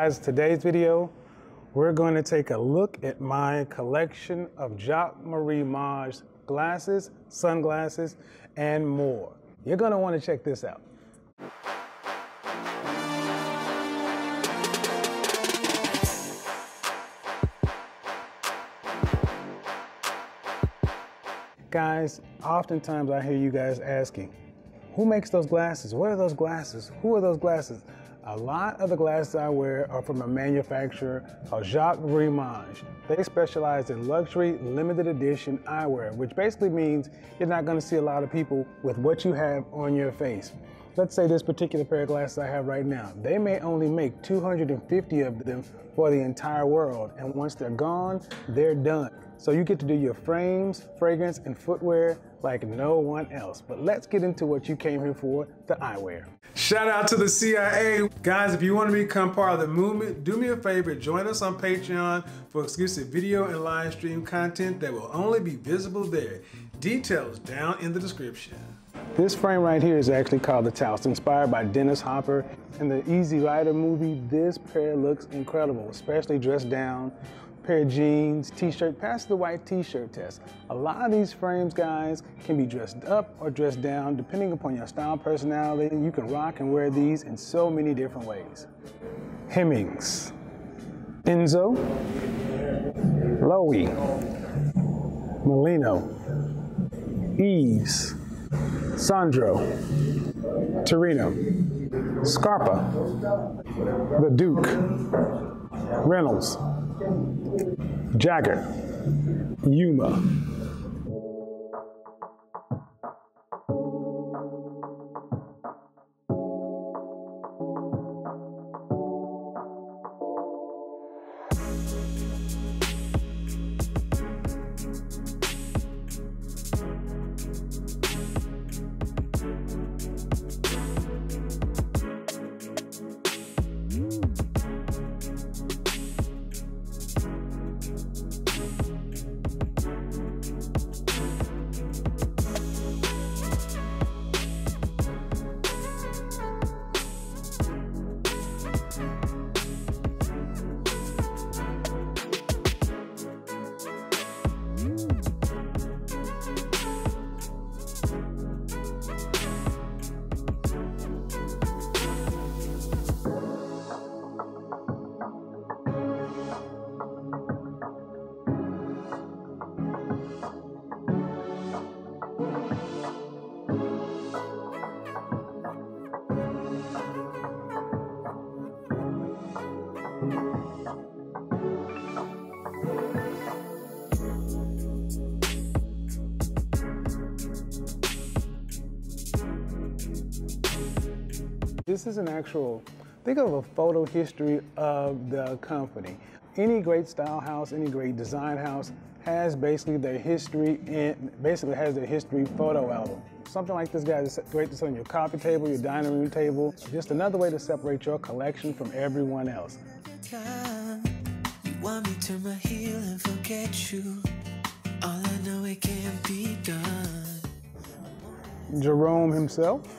Guys, today's video, we're going to take a look at my collection of Jacques Marie Mage glasses, sunglasses, and more. You're going to want to check this out. Guys, oftentimes I hear you guys asking, who makes those glasses? What are those glasses? Who are those glasses? A lot of the glasses I wear are from a manufacturer called Jacques Marie They specialize in luxury limited edition eyewear, which basically means you're not gonna see a lot of people with what you have on your face. Let's say this particular pair of glasses I have right now. They may only make 250 of them for the entire world. And once they're gone, they're done. So you get to do your frames, fragrance, and footwear like no one else. But let's get into what you came here for, the eyewear. Shout out to the CIA. Guys, if you want to become part of the movement, do me a favor, join us on Patreon for exclusive video and live stream content that will only be visible there. Details down in the description. This frame right here is actually called the Taos, inspired by Dennis Hopper. In the Easy Rider movie, this pair looks incredible, especially dressed down pair of jeans, t-shirt, pass the white t-shirt test. A lot of these frames, guys, can be dressed up or dressed down. Depending upon your style personality. You can rock and wear these in so many different ways. Hemmings, Enzo, Loewe, Molino, Eves, Sandro, Torino, Scarpa, The Duke, Reynolds, Jagger, Yuma. This is an actual, think of a photo history of the company. Any great style house, any great design house has basically their history and basically has their history photo album. Something like this guy is great to sit on your coffee table, your dining room table. Just another way to separate your collection from everyone else. Jerome himself.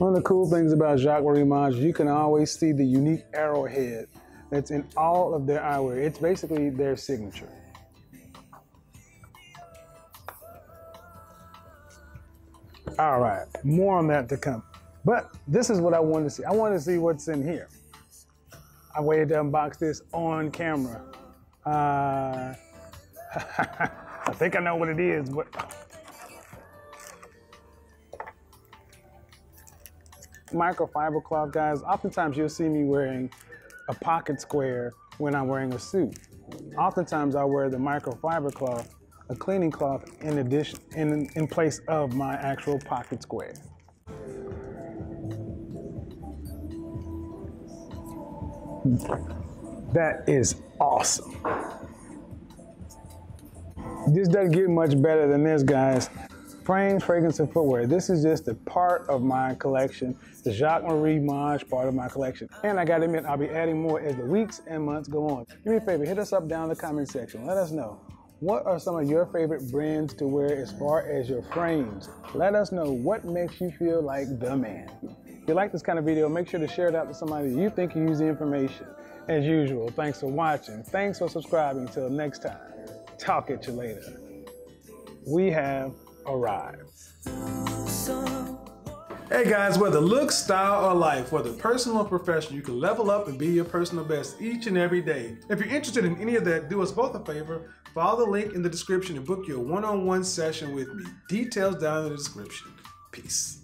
One of the cool things about Jacques Marie Mage, you can always see the unique arrowhead that's in all of their eyewear. It's basically their signature. All right, more on that to come. But this is what I wanted to see. I wanted to see what's in here. I waited to unbox this on camera. Uh, I think I know what it is, but microfiber cloth, guys, oftentimes you'll see me wearing a pocket square when I'm wearing a suit. Oftentimes I wear the microfiber cloth, a cleaning cloth in addition, in, in place of my actual pocket square. That is awesome. This doesn't get much better than this, guys. Frames, fragrance, and footwear. This is just a part of my collection, the Jacques Marie Mage part of my collection. And I gotta admit, I'll be adding more as the weeks and months go on. Do me a favor, hit us up down in the comment section. Let us know, What are some of your favorite brands to wear as far as your frames? Let us know what makes you feel like the man. If you like this kind of video, make sure to share it out to somebody you think can use the information. As usual, thanks for watching. Thanks for subscribing. Until next time, talk at you later. We have arrived. Hey guys, whether look, style, or life, whether personal or professional, you can level up and be your personal best each and every day. If you're interested in any of that, do us both a favor. Follow the link in the description and book your one on one session with me. Details down in the description. Peace.